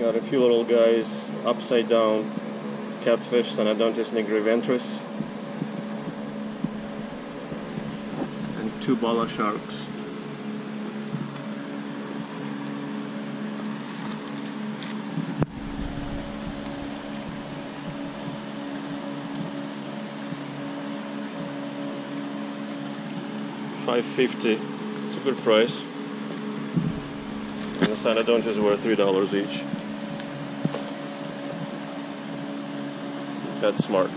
Got a few little guys upside down, catfish, Synodontis nigriventris, and two bala sharks. Five fifty, it's a good price. And the Synodontis were three dollars each. That's smart.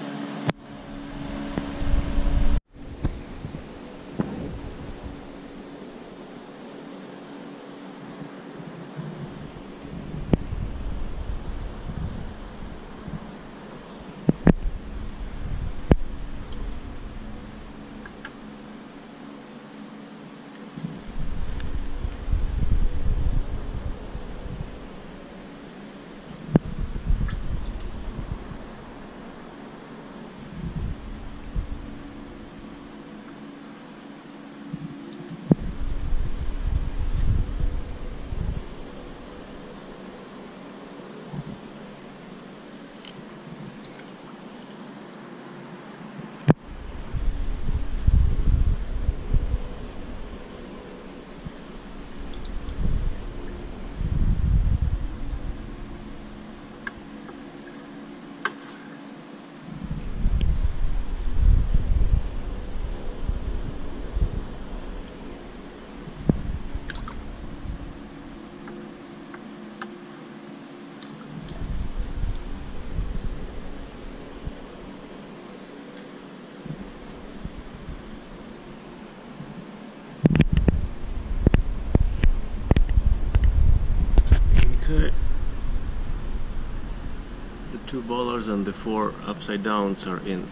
Two bowlers and the four upside downs are in.